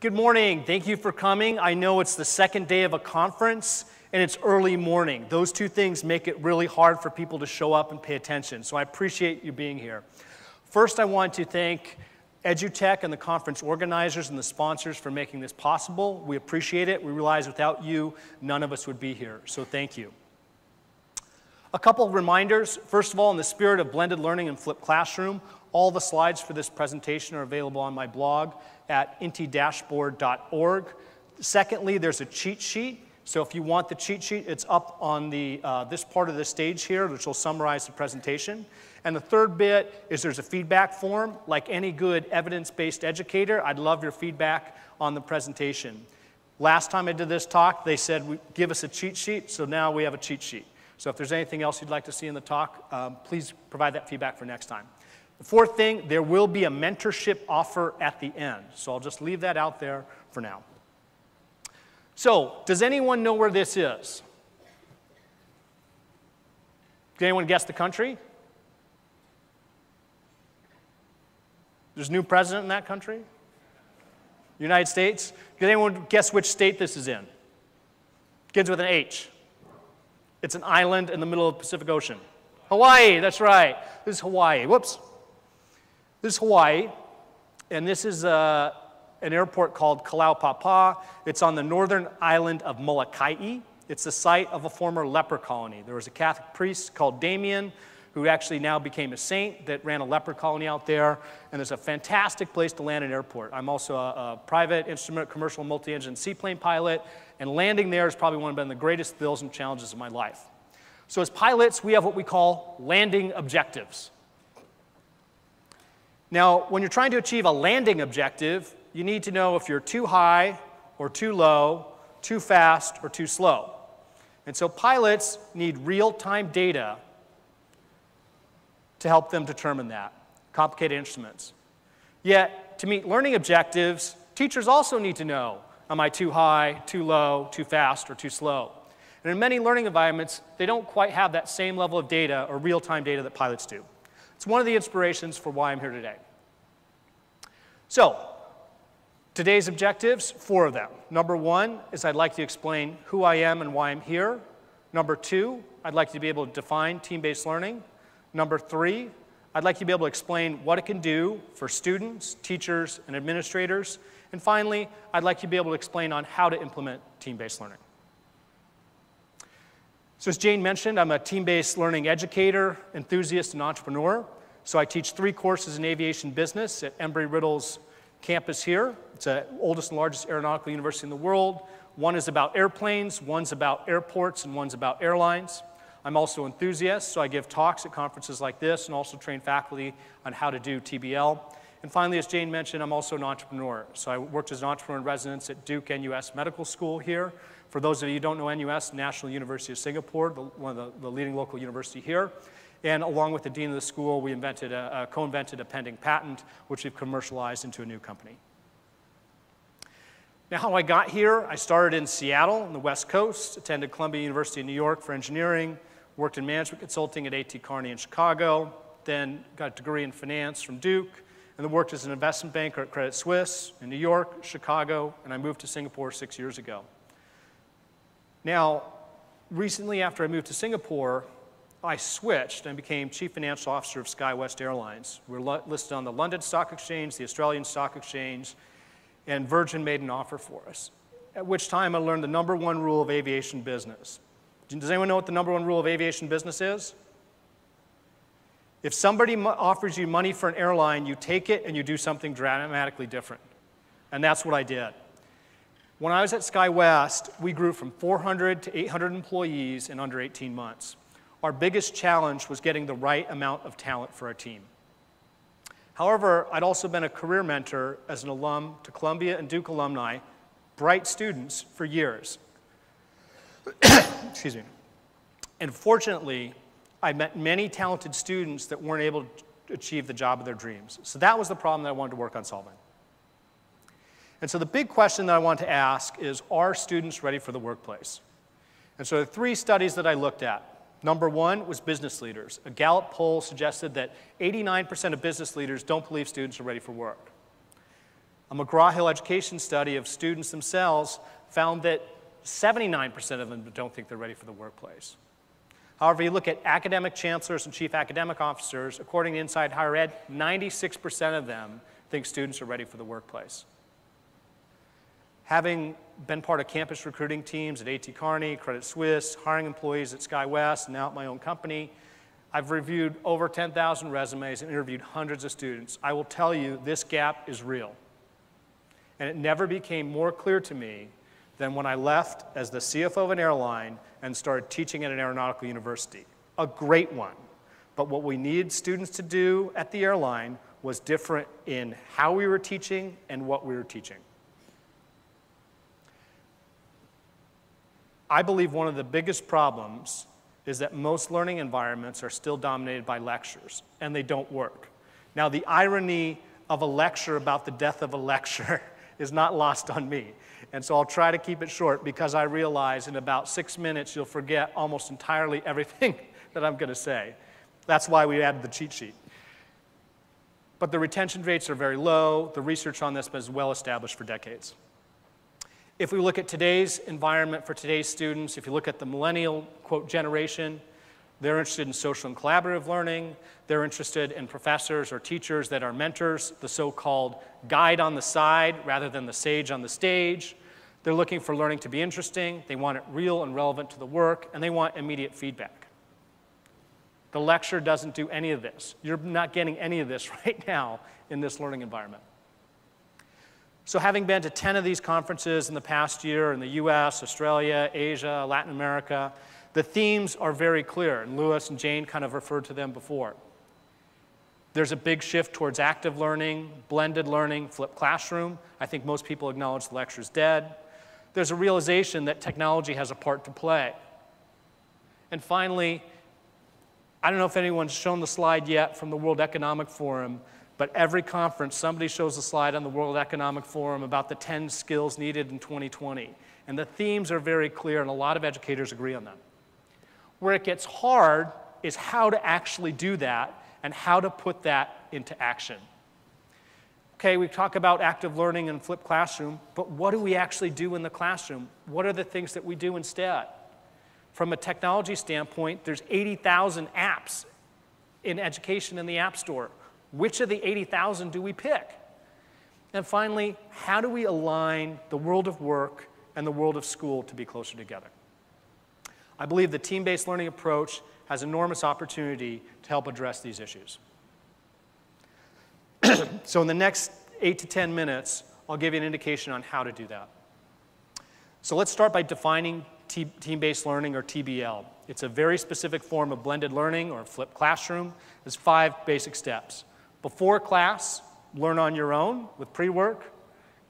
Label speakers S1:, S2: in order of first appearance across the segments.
S1: Good morning. Thank you for coming. I know it's the second day of a conference and it's early morning. Those two things make it really hard for people to show up and pay attention. So I appreciate you being here. First, I want to thank EduTech and the conference organizers and the sponsors for making this possible. We appreciate it. We realize without you, none of us would be here. So thank you. A couple of reminders. First of all, in the spirit of blended learning and flipped classroom, all the slides for this presentation are available on my blog at intidashboard.org. Secondly, there's a cheat sheet. So if you want the cheat sheet, it's up on the, uh, this part of the stage here, which will summarize the presentation. And the third bit is there's a feedback form. Like any good evidence-based educator, I'd love your feedback on the presentation. Last time I did this talk, they said, give us a cheat sheet, so now we have a cheat sheet. So if there's anything else you'd like to see in the talk, um, please provide that feedback for next time. The fourth thing, there will be a mentorship offer at the end. So I'll just leave that out there for now. So, does anyone know where this is? Did anyone guess the country? There's a new president in that country? United States? Can anyone guess which state this is in? Begins with an H. It's an island in the middle of the Pacific Ocean. Hawaii, that's right. This is Hawaii. Whoops. This is Hawaii, and this is uh, an airport called Kalaupapa. It's on the northern island of Molokai. It's the site of a former leper colony. There was a Catholic priest called Damien who actually now became a saint that ran a leper colony out there. And it's a fantastic place to land an airport. I'm also a, a private instrument commercial multi engine seaplane pilot, and landing there is probably one of the greatest thrills and challenges of my life. So, as pilots, we have what we call landing objectives. Now, when you're trying to achieve a landing objective, you need to know if you're too high or too low, too fast or too slow. And so pilots need real time data to help them determine that, complicated instruments. Yet, to meet learning objectives, teachers also need to know am I too high, too low, too fast, or too slow? And in many learning environments, they don't quite have that same level of data or real time data that pilots do. It's one of the inspirations for why I'm here today. So, today's objectives, four of them. Number one is I'd like to explain who I am and why I'm here. Number two, I'd like to be able to define team based learning. Number three, I'd like to be able to explain what it can do for students, teachers, and administrators. And finally, I'd like to be able to explain on how to implement team-based learning. So as Jane mentioned, I'm a team-based learning educator, enthusiast, and entrepreneur. So I teach three courses in aviation business at Embry-Riddle's campus here. It's the oldest and largest aeronautical university in the world. One is about airplanes, one's about airports, and one's about airlines. I'm also an enthusiast, so I give talks at conferences like this and also train faculty on how to do TBL. And finally, as Jane mentioned, I'm also an entrepreneur. So I worked as an entrepreneur in residence at Duke NUS Medical School here. For those of you who don't know NUS, National University of Singapore, the, one of the, the, leading local university here. And along with the dean of the school, we invented a, a co-invented a pending patent, which we've commercialized into a new company. Now, how I got here, I started in Seattle on the West Coast, attended Columbia University in New York for engineering, worked in management consulting at A.T. Kearney in Chicago, then got a degree in finance from Duke, and then worked as an investment banker at Credit Suisse in New York, Chicago, and I moved to Singapore six years ago. Now, recently after I moved to Singapore, I switched and became Chief Financial Officer of SkyWest Airlines. We're listed on the London Stock Exchange, the Australian Stock Exchange, and Virgin made an offer for us, at which time I learned the number one rule of aviation business does anyone know what the number one rule of aviation business is? If somebody offers you money for an airline, you take it and you do something dramatically different. And that's what I did. When I was at SkyWest, we grew from 400 to 800 employees in under 18 months. Our biggest challenge was getting the right amount of talent for our team. However, I'd also been a career mentor as an alum to Columbia and Duke alumni, bright students, for years. Excuse me. And fortunately, I met many talented students that weren't able to achieve the job of their dreams. So that was the problem that I wanted to work on solving. And so the big question that I want to ask is, are students ready for the workplace? And so the three studies that I looked at. Number one was business leaders. A Gallup poll suggested that 89% of business leaders don't believe students are ready for work. A McGraw-Hill education study of students themselves found that 79% of them don't think they're ready for the workplace. However, you look at academic chancellors and chief academic officers, according to Inside Higher Ed, 96% of them think students are ready for the workplace. Having been part of campus recruiting teams at A.T. Kearney, Credit Suisse, hiring employees at SkyWest, now at my own company, I've reviewed over 10,000 resumes and interviewed hundreds of students. I will tell you, this gap is real. And it never became more clear to me than when I left as the CFO of an airline and started teaching at an aeronautical university. A great one. But what we needed students to do at the airline was different in how we were teaching and what we were teaching. I believe one of the biggest problems is that most learning environments are still dominated by lectures, and they don't work. Now, the irony of a lecture about the death of a lecture is not lost on me. And so I'll try to keep it short because I realize in about six minutes you'll forget almost entirely everything that I'm going to say. That's why we added the cheat sheet. But the retention rates are very low. The research on this has been well established for decades. If we look at today's environment for today's students, if you look at the millennial, quote, generation, they're interested in social and collaborative learning. They're interested in professors or teachers that are mentors, the so called guide on the side rather than the sage on the stage. They're looking for learning to be interesting. They want it real and relevant to the work, and they want immediate feedback. The lecture doesn't do any of this. You're not getting any of this right now in this learning environment. So, having been to 10 of these conferences in the past year in the US, Australia, Asia, Latin America, the themes are very clear, and Lewis and Jane kind of referred to them before. There's a big shift towards active learning, blended learning, flipped classroom. I think most people acknowledge the lecture's dead. There's a realization that technology has a part to play. And finally, I don't know if anyone's shown the slide yet from the World Economic Forum, but every conference, somebody shows a slide on the World Economic Forum about the 10 skills needed in 2020. And the themes are very clear, and a lot of educators agree on them. Where it gets hard is how to actually do that and how to put that into action. Okay, we talk about active learning and flipped classroom, but what do we actually do in the classroom? What are the things that we do instead? From a technology standpoint, there's 80,000 apps in education in the App Store. Which of the 80,000 do we pick? And finally, how do we align the world of work and the world of school to be closer together? I believe the team based learning approach has enormous opportunity to help address these issues. so, in the next eight to 10 minutes, I'll give you an indication on how to do that. So, let's start by defining team based learning or TBL. It's a very specific form of blended learning or flipped classroom. There's five basic steps. Before class, learn on your own with pre work.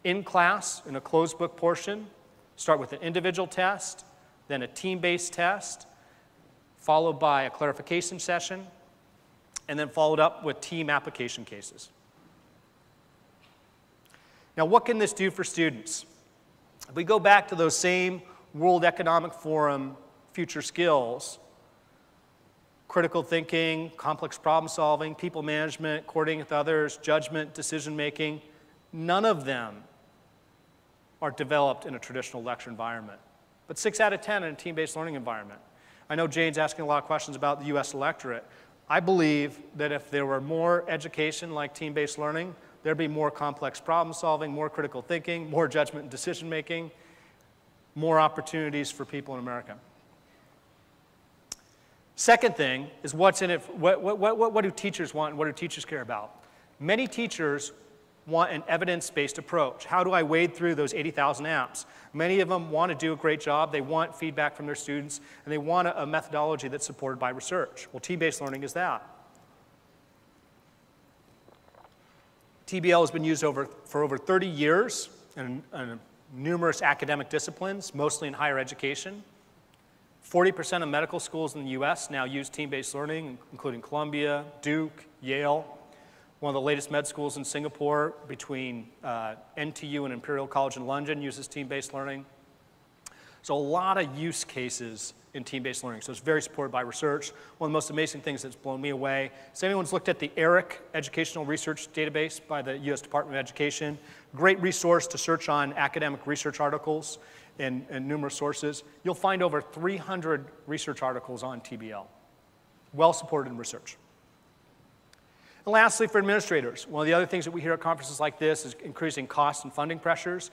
S1: In class, in a closed book portion, start with an individual test, then a team based test, followed by a clarification session, and then followed up with team application cases. Now, what can this do for students? If we go back to those same World Economic Forum future skills, critical thinking, complex problem solving, people management, coordinating with others, judgment, decision making, none of them are developed in a traditional lecture environment. But six out of 10 in a team based learning environment. I know Jane's asking a lot of questions about the US electorate. I believe that if there were more education like team based learning, there'd be more complex problem solving, more critical thinking, more judgment and decision making, more opportunities for people in America. Second thing is what's in it, what, what, what, what do teachers want and what do teachers care about? Many teachers want an evidence based approach. How do I wade through those 80,000 apps? Many of them want to do a great job. They want feedback from their students, and they want a, methodology that's supported by research. Well, team based learning is that. TBL has been used over, for over 30 years in, in numerous academic disciplines, mostly in higher education. 40% of medical schools in the US now use team based learning, including Columbia, Duke, Yale. One of the latest med schools in Singapore, between uh, NTU and Imperial College in London, uses team based learning. So, a lot of use cases in team-based learning. So it's very supported by research. One of the most amazing things that's blown me away. So anyone's looked at the ERIC Educational Research Database by the U.S. Department of Education. Great resource to search on academic research articles and, and numerous sources. You'll find over 300 research articles on TBL. Well supported in research. And lastly, for administrators, one of the other things that we hear at conferences like this is increasing costs and funding pressures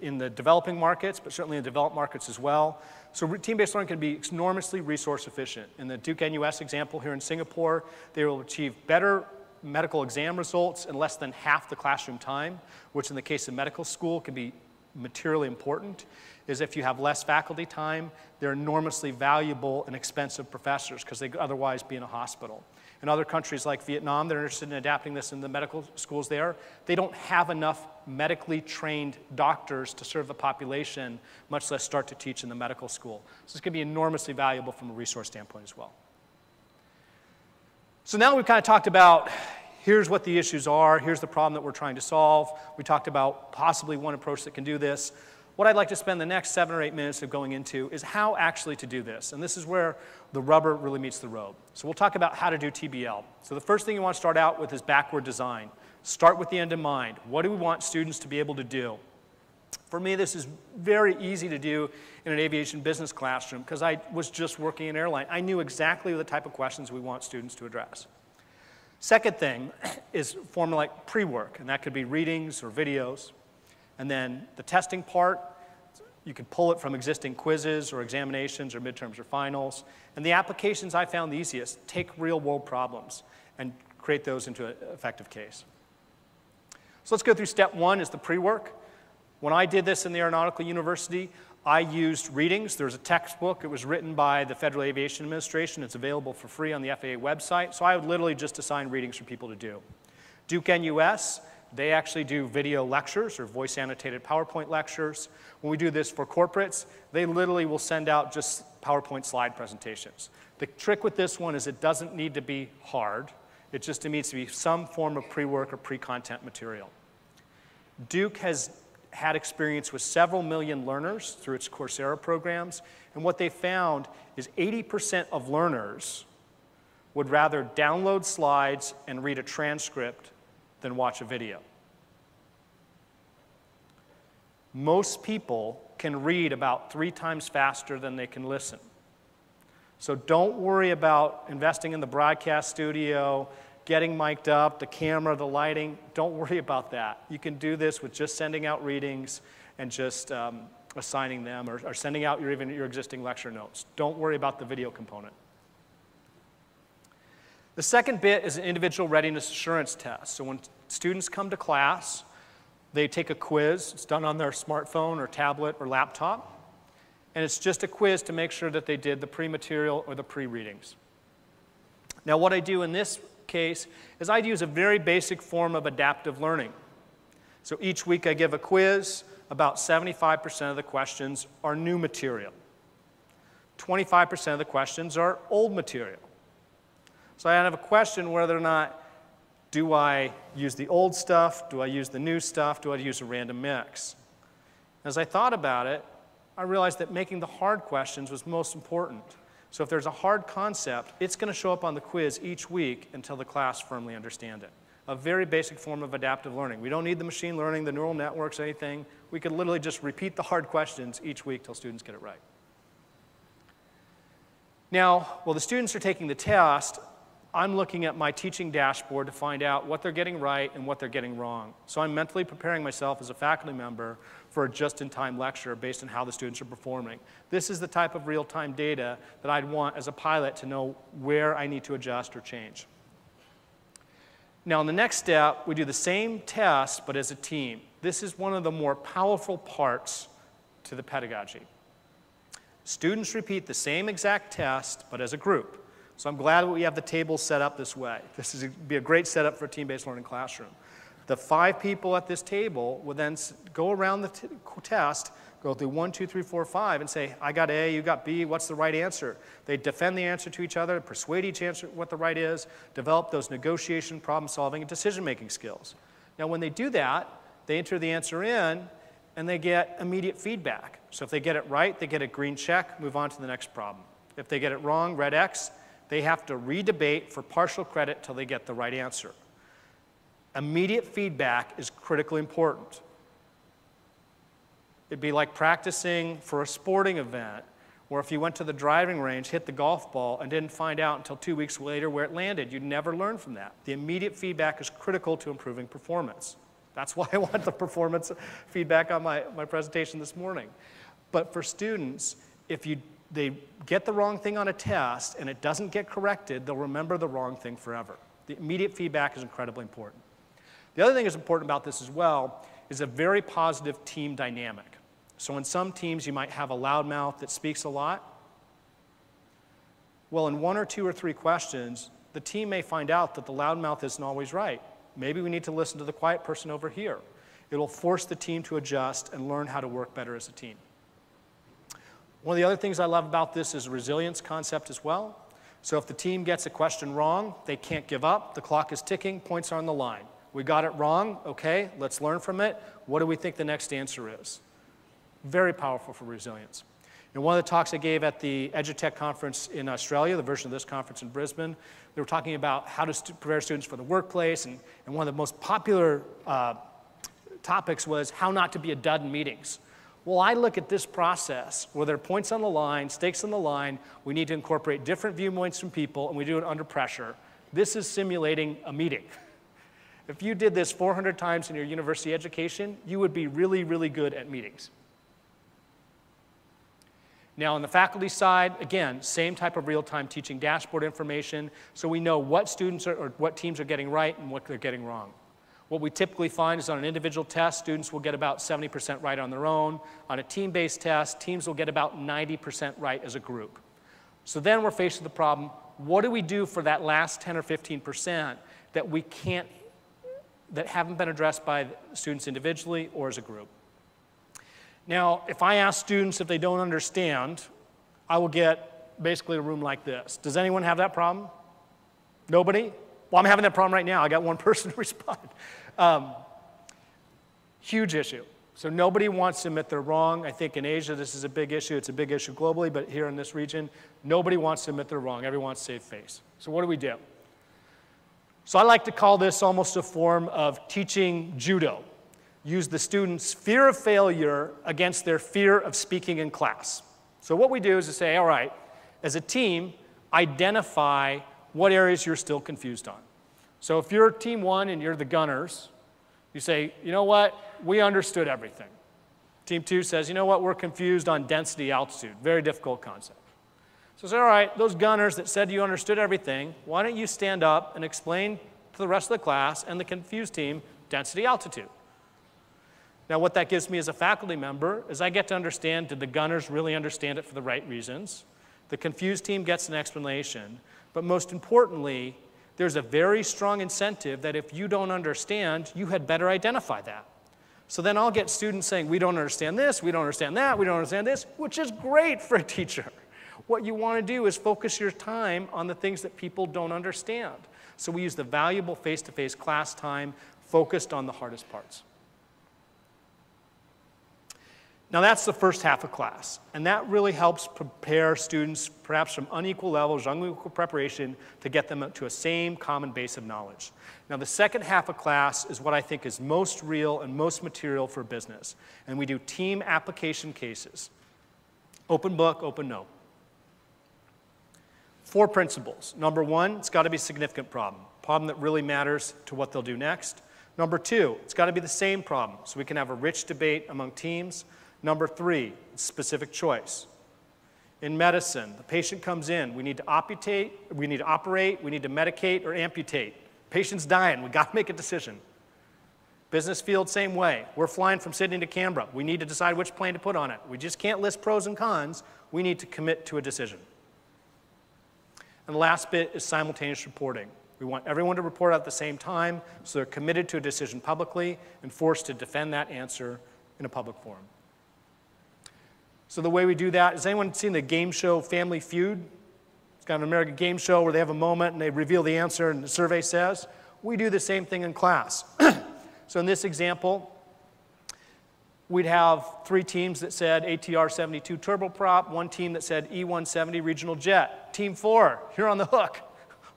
S1: in the developing markets, but certainly in developed markets as well. So team-based learning can be enormously resource efficient. In the Duke NUS example here in Singapore, they will achieve better medical exam results in less than half the classroom time, which in the case of medical school can be materially important, is if you have less faculty time, they're enormously valuable and expensive professors because they otherwise be in a hospital. In other countries like Vietnam, they're interested in adapting this in the medical schools there. They don't have enough medically trained doctors to serve the population, much less start to teach in the medical school. So this can be enormously valuable from a resource standpoint as well. So now we've kind of talked about here's what the issues are, here's the problem that we're trying to solve. We talked about possibly one approach that can do this. What I'd like to spend the next seven or eight minutes of going into is how actually to do this. And this is where the rubber really meets the road. So we'll talk about how to do TBL. So the first thing you want to start out with is backward design. Start with the end in mind. What do we want students to be able to do? For me, this is very easy to do in an aviation business classroom because I was just working in airline. I knew exactly the type of questions we want students to address. Second thing is form like pre-work, and that could be readings or videos. And then the testing part, you can pull it from existing quizzes or examinations or midterms or finals. And the applications I found the easiest, take real world problems and create those into an effective case. So let's go through step one is the pre-work. When I did this in the Aeronautical University, I used readings. There's a textbook. It was written by the Federal Aviation Administration. It's available for free on the FAA website. So I would literally just assign readings for people to do. Duke NUS, they actually do video lectures or voice annotated PowerPoint lectures. When we do this for corporates, they literally will send out just PowerPoint slide presentations. The trick with this one is it doesn't need to be hard. It just needs to be some form of pre-work or pre-content material. Duke has had experience with several million learners through its Coursera programs, and what they found is 80% of learners would rather download slides and read a transcript than watch a video. Most people can read about three times faster than they can listen. So don't worry about investing in the broadcast studio, getting mic'd up, the camera, the lighting. Don't worry about that. You can do this with just sending out readings and just um, assigning them or, or sending out your, even your existing lecture notes. Don't worry about the video component. The second bit is an individual readiness assurance test. So when students come to class, they take a quiz. It's done on their smartphone or tablet or laptop. And it's just a quiz to make sure that they did the pre-material or the pre-readings. Now what I do in this case is I use a very basic form of adaptive learning. So each week I give a quiz. About 75% of the questions are new material. 25% of the questions are old material. So I have a question whether or not do I use the old stuff? Do I use the new stuff? Do I use a random mix? As I thought about it, I realized that making the hard questions was most important. So if there's a hard concept, it's going to show up on the quiz each week until the class firmly understand it. A very basic form of adaptive learning. We don't need the machine learning, the neural networks, anything. We could literally just repeat the hard questions each week till students get it right. Now, while the students are taking the test, I'm looking at my teaching dashboard to find out what they're getting right and what they're getting wrong. So I'm mentally preparing myself as a faculty member for a just-in-time lecture based on how the students are performing. This is the type of real-time data that I'd want as a pilot to know where I need to adjust or change. Now, in the next step, we do the same test, but as a team. This is one of the more powerful parts to the pedagogy. Students repeat the same exact test, but as a group. So I'm glad we have the table set up this way. This would be a great setup for a team-based learning classroom. The five people at this table will then go around the test, go through one, two, three, four, five, and say, I got A, you got B, what's the right answer? They defend the answer to each other, persuade each answer what the right is, develop those negotiation, problem solving, and decision making skills. Now, when they do that, they enter the answer in and they get immediate feedback. So if they get it right, they get a green check, move on to the next problem. If they get it wrong, red X, they have to redebate for partial credit till they get the right answer. Immediate feedback is critically important. It'd be like practicing for a sporting event where if you went to the driving range, hit the golf ball, and didn't find out until two weeks later where it landed. You'd never learn from that. The immediate feedback is critical to improving performance. That's why I want the performance feedback on my, my presentation this morning. But for students, if you, they get the wrong thing on a test and it doesn't get corrected, they'll remember the wrong thing forever. The immediate feedback is incredibly important. The other thing that's important about this as well is a very positive team dynamic. So in some teams, you might have a loudmouth that speaks a lot. Well, in one or two or three questions, the team may find out that the loudmouth isn't always right. Maybe we need to listen to the quiet person over here. It'll force the team to adjust and learn how to work better as a team. One of the other things I love about this is resilience concept as well. So if the team gets a question wrong, they can't give up. The clock is ticking, points are on the line. We got it wrong, okay, let's learn from it. What do we think the next answer is? Very powerful for resilience. In one of the talks I gave at the EduTech conference in Australia, the version of this conference in Brisbane, they were talking about how to prepare students for the workplace, and, and one of the most popular uh, topics was how not to be a dud in meetings. Well, I look at this process where there are points on the line, stakes on the line, we need to incorporate different viewpoints from people, and we do it under pressure. This is simulating a meeting. If you did this 400 times in your university education, you would be really, really good at meetings. Now, on the faculty side, again, same type of real-time teaching dashboard information, so we know what students are, or what teams are getting right and what they're getting wrong. What we typically find is on an individual test, students will get about 70% right on their own. On a team-based test, teams will get about 90% right as a group. So then we're faced with the problem, what do we do for that last 10 or 15% that we can't, that haven't been addressed by students individually or as a group? Now, if I ask students if they don't understand, I will get basically a room like this. Does anyone have that problem? Nobody? Well, I'm having that problem right now. I got one person to respond. Um, huge issue. So nobody wants to admit they're wrong. I think in Asia this is a big issue. It's a big issue globally, but here in this region, nobody wants to admit they're wrong. Everyone wants to save face. So what do we do? So I like to call this almost a form of teaching judo use the students' fear of failure against their fear of speaking in class. So, what we do is to say, all right, as a team, identify what areas you're still confused on. So, if you're team one and you're the gunners, you say, you know what, we understood everything. Team two says, you know what, we're confused on density altitude. Very difficult concept. So, say, all right, those gunners that said you understood everything, why don't you stand up and explain to the rest of the class and the confused team density altitude? Now, what that gives me as a faculty member is I get to understand did the gunners really understand it for the right reasons? The confused team gets an explanation. But most importantly, there's a very strong incentive that if you don't understand, you had better identify that. So then I'll get students saying, We don't understand this, we don't understand that, we don't understand this, which is great for a teacher. What you want to do is focus your time on the things that people don't understand. So we use the valuable face to face class time focused on the hardest parts. Now, that's the first half of class, and that really helps prepare students, perhaps from unequal levels, unequal preparation, to get them to a same common base of knowledge. Now, the second half of class is what I think is most real and most material for business, and we do team application cases. Open book, open note. Four principles. Number one, it's got to be a significant problem, problem that really matters to what they'll do next. Number two, it's got to be the same problem, so we can have a rich debate among teams. Number three, specific choice. In medicine, the patient comes in, we need to amputate, we need to operate, we need to medicate or amputate. Patient's dying, we got to make a decision. Business field, same way. We're flying from Sydney to Canberra. We need to decide which plane to put on it. We just can't list pros and cons. We need to commit to a decision. And the last bit is simultaneous reporting. We want everyone to report at the same time so they're committed to a decision publicly and forced to defend that answer in a public forum. So the way we do that, has anyone seen the game show Family Feud? It's kind of an American game show where they have a moment and they reveal the answer and the survey says. We do the same thing in class. so in this example, we'd have three teams that said ATR 72 turboprop, one team that said E170 regional jet. Team four, you're on the hook.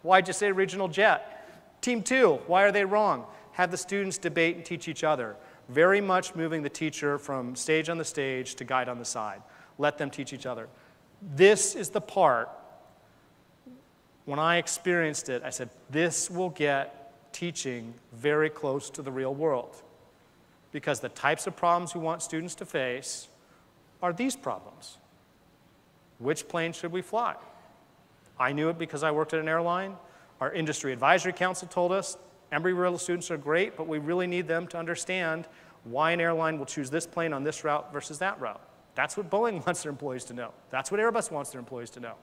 S1: Why'd you say regional jet? Team two, why are they wrong? Have the students debate and teach each other. Very much moving the teacher from stage on the stage to guide on the side. Let them teach each other. This is the part, when I experienced it, I said, this will get teaching very close to the real world because the types of problems we want students to face are these problems. Which plane should we fly? I knew it because I worked at an airline. Our industry advisory council told us Embry-Riddle students are great, but we really need them to understand why an airline will choose this plane on this route versus that route. That's what Boeing wants their employees to know. That's what Airbus wants their employees to know.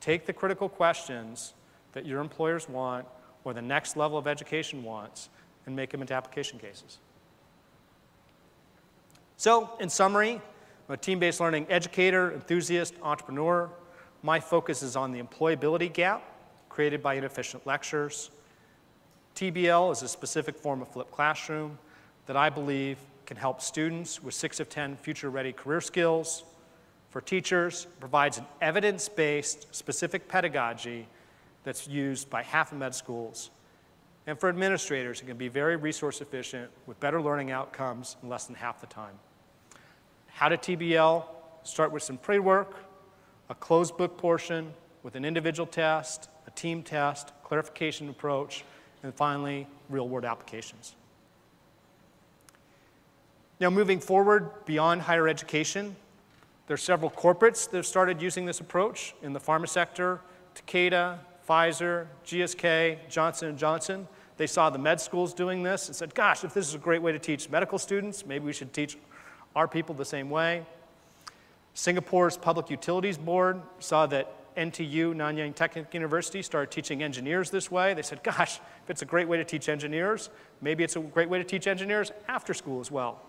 S1: Take the critical questions that your employers want or the next level of education wants and make them into application cases. So, in summary, I'm a team based learning educator, enthusiast, entrepreneur. My focus is on the employability gap created by inefficient lectures. TBL is a specific form of flipped classroom that I believe can help students with six of 10 future ready career skills. For teachers, it provides an evidence based, specific pedagogy that's used by half of med schools. And for administrators, it can be very resource efficient with better learning outcomes in less than half the time. How to TBL? Start with some pre work, a closed book portion with an individual test, a team test, clarification approach, and finally, real world applications. Now, moving forward beyond higher education, there are several corporates that have started using this approach in the pharma sector, Takeda, Pfizer, GSK, Johnson & Johnson. They saw the med schools doing this and said, gosh, if this is a great way to teach medical students, maybe we should teach our people the same way. Singapore's Public Utilities Board saw that NTU, Nanyang Technical University, started teaching engineers this way. They said, gosh, if it's a great way to teach engineers, maybe it's a great way to teach engineers after school as well.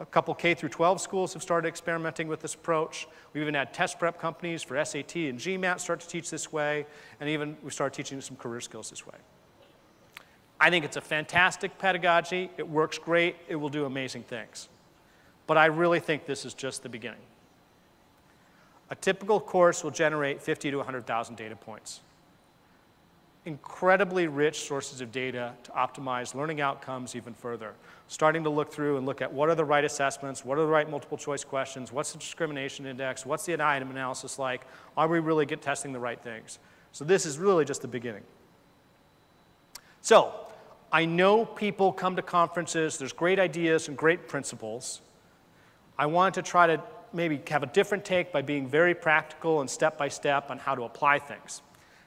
S1: A couple K through 12 schools have started experimenting with this approach. We've even had test prep companies for SAT and GMAT start to teach this way, and even we started teaching some career skills this way. I think it's a fantastic pedagogy. It works great. It will do amazing things. But I really think this is just the beginning. A typical course will generate 50 to 100,000 data points incredibly rich sources of data to optimize learning outcomes even further. Starting to look through and look at what are the right assessments, what are the right multiple choice questions, what's the discrimination index, what's the item analysis like, are we really get testing the right things? So this is really just the beginning. So I know people come to conferences, there's great ideas and great principles. I wanted to try to maybe have a different take by being very practical and step by step on how to apply things.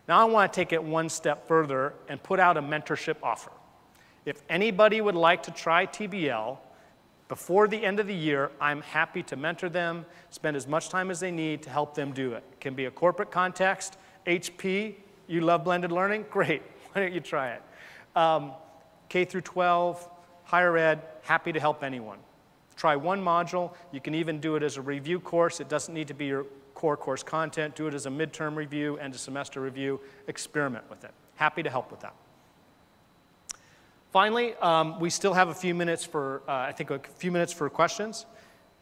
S1: Now I want to take it one step further and put out a mentorship offer. If anybody would like to try TBL before the end of the year, I'm happy to mentor them, spend as much time as they need to help them do it. It can be a corporate context, HP, you love blended learning? Great, why don't you try it? Um, K through 12, higher ed, happy to help anyone. Try one module. You can even do it as a review course. It doesn't need to be your core course content, do it as a midterm review and a semester review, experiment with it. Happy to help with that. Finally, um, we still have a few minutes for, uh, I think, a few minutes for questions,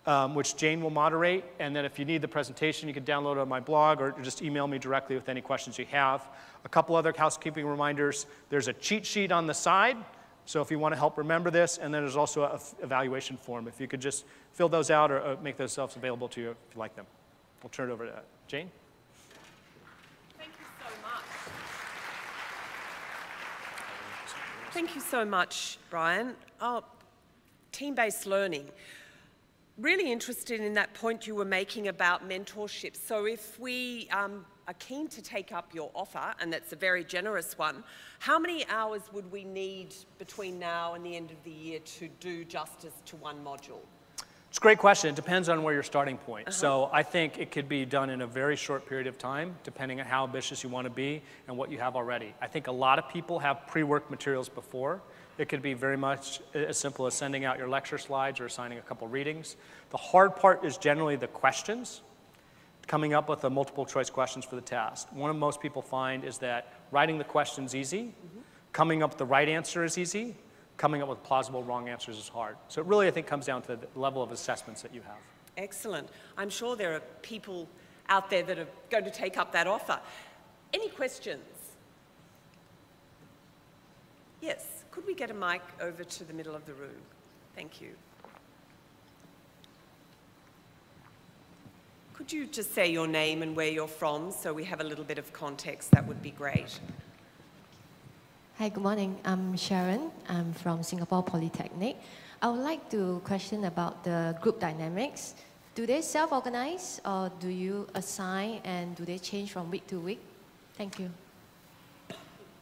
S1: um, which Jane will moderate. And then if you need the presentation, you can download it on my blog or just email me directly with any questions you have. A couple other housekeeping reminders. There's a cheat sheet on the side. So if you want to help remember this, and then there's also an evaluation form. If you could just fill those out or uh, make those selves available to you if you like them. We'll turn it over to Jane.
S2: Thank you so much. Thank you so much, Brian. Oh, team-based learning. Really interested in that point you were making about mentorship. So if we um, are keen to take up your offer, and that's a very generous one, how many hours would we need between now and the end of the year to do justice to one module?
S1: It's a great question. It depends on where your starting point. Uh -huh. So I think it could be done in a very short period of time, depending on how ambitious you want to be and what you have already. I think a lot of people have pre-work materials before. It could be very much as simple as sending out your lecture slides or assigning a couple readings. The hard part is generally the questions, coming up with the multiple choice questions for the test. One of most people find is that writing the questions easy, mm -hmm. coming up with the right answer is easy, coming up with plausible wrong answers is hard. So it really, I think, comes down to the level of assessments that you have.
S2: Excellent. I'm sure there are people out there that are going to take up that offer. Any questions? Yes, could we get a mic over to the middle of the room? Thank you. Could you just say your name and where you're from so we have a little bit of context? That would be great.
S3: Hi, good morning. I'm Sharon. I'm from Singapore Polytechnic. I would like to question about the group dynamics. Do they self-organize or do you assign and do they change from week to week? Thank you.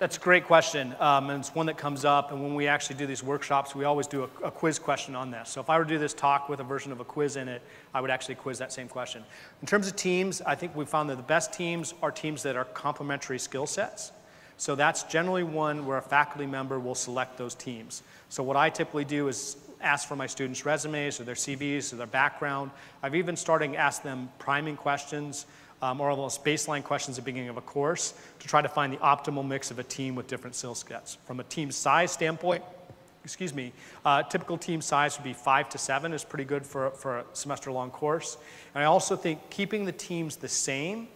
S1: That's a great question. Um, and it's one that comes up. And when we actually do these workshops, we always do a, a, quiz question on this. So if I were to do this talk with a version of a quiz in it, I would actually quiz that same question. In terms of teams, I think we found that the best teams are teams that are complementary skill sets. So that's generally one where a faculty member will select those teams. So what I typically do is ask for my students' resumes or their CVs or their background. I've even started to ask them priming questions um, or almost baseline questions at the beginning of a course to try to find the optimal mix of a team with different skill sets. From a team size standpoint, excuse me, uh, typical team size would be five to seven is pretty good for, for a semester long course. And I also think keeping the teams the same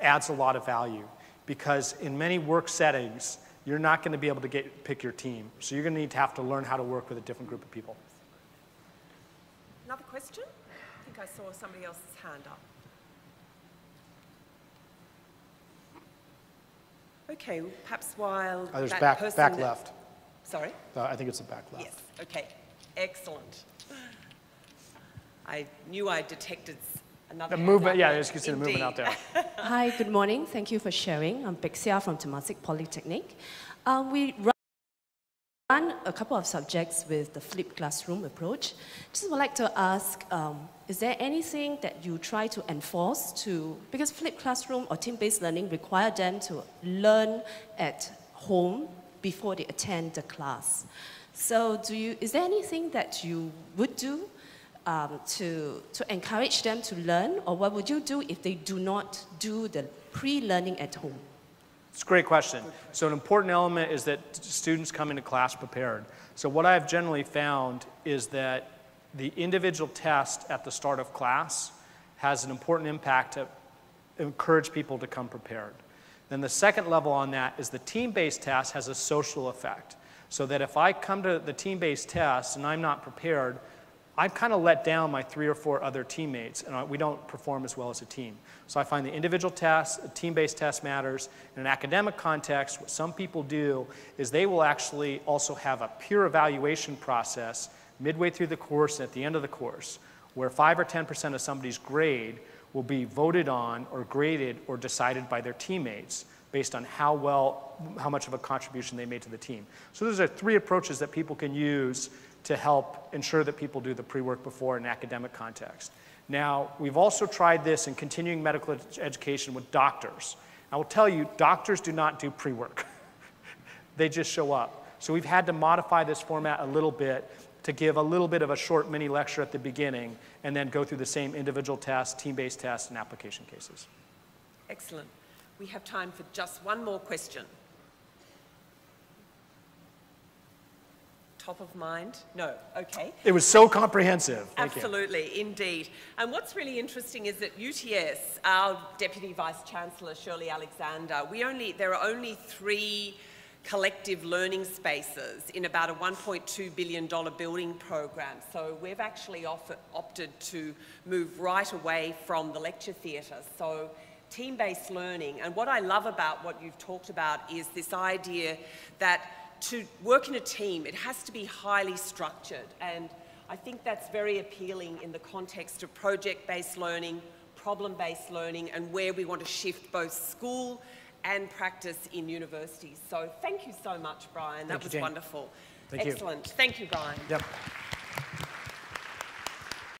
S1: adds a lot of value because in many work settings, you're not going to be able to get, pick your team. So you're going to need to have to learn how to work with a different group of people.
S2: Another question? I think I saw somebody else's hand up. Okay, perhaps while
S1: oh, there's
S2: that
S1: back,
S2: person
S1: back left.
S2: Sorry?
S1: Uh, I think it's the back left.
S2: Yes, okay, excellent. I knew I detected another
S1: The movement, yeah, you can see the movement out there.
S4: Hi, good morning. Thank you for sharing. I'm Bexia from Temasek Polytechnic. Uh, we run a couple of subjects with the flipped classroom approach. Just would like to ask, um, is there anything that you try to enforce to, because flipped classroom or team-based learning require them to learn at home before they attend the class. So do you, is there anything that you would do um, to, to encourage them to learn, or what would you do if they do not do the pre-learning at home?
S1: It's a great question. So an important element is that students come into class prepared. So what I've generally found is that the individual test at the start of class has an important impact to encourage people to come prepared. Then the second level on that is the team-based test has a social effect. So that if I come to the team-based test and I'm not prepared, I've kind of let down my three or four other teammates, and we don't perform as well as a team. So I find the individual test, a team-based test matters. In an academic context, what some people do is they will actually also have a peer evaluation process midway through the course and at the end of the course, where 5 or 10% of somebody's grade will be voted on or graded or decided by their teammates based on how well, how much of a contribution they made to the team. So those are three approaches that people can use to help ensure that people do the pre-work before in an academic context. Now, we've also tried this in continuing medical ed education with doctors. I will tell you, doctors do not do pre-work. they just show up. So we've had to modify this format a little bit to give a little bit of a short mini lecture at the beginning and then go through the same individual tests, team-based tests, and application cases.
S2: Excellent. We have time for just one more question. top of mind? No, okay.
S1: It was so comprehensive.
S2: Thank Absolutely, you. indeed. And what's really interesting is that UTS, our Deputy Vice Chancellor Shirley Alexander, we only, there are only three collective learning spaces in about a $1.2 billion building program. So we've actually opted to move right away from the lecture theatre. So team-based learning, and what I love about what you've talked about is this idea that to work in a team, it has to be highly structured. And I think that's very appealing in the context of project-based learning, problem-based learning, and where we want to shift both school and practice in universities. So thank you so much, Brian. That
S1: thank
S2: was
S1: you,
S2: wonderful.
S1: Thank
S2: Excellent.
S1: You.
S2: Thank you, Brian.
S1: Yep.